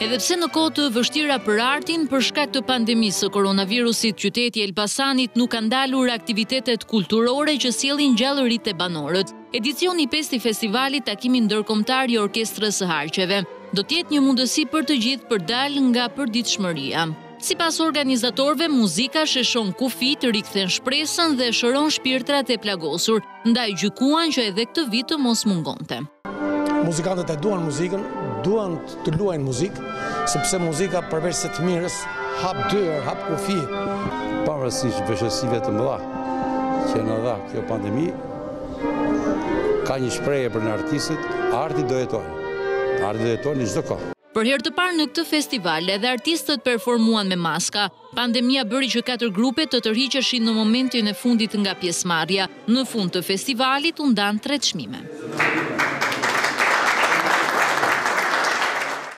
Edhe pse në kohë të vështira për artin, për shkak të pandemisë së koronavirusit, qyteti Elbasanit nuk ka ndalur aktivitetet kulturore që sjellin gjallëri te banorët. Edicioni i pestë i festivalit Takimi Ndërkombëtar i Orkestrës së Harqeve do të jetë një mundësi për të gjithë për të dalë nga përditshmëria. Sipas organizatorëve, muzika sheshon kufijtë, rikthen shpresën dhe shëron shpirtrat e plagosur, Ndaj gjykuan që edhe këtë vit të mos mungonte. Muzikantët e duan muzikën, duan të luajnë muzikë, sepse muzika përveç se të mirës, hap dyer, hap kufi. Pavarësisht vështirësive të mëdha që na dha kjo pandemi, ka një shprehje për ne artistët, arti do jetojë. Arti do jetojë në çdo kohë. Për herë të parë në këtë festival, edhe artistët performuan me maska. Pandemia bëri që katër grupe të tërhiqeshin në momentin e fundit nga pjesëmarrja. Në fund të festivalit u ndanë tre çmime.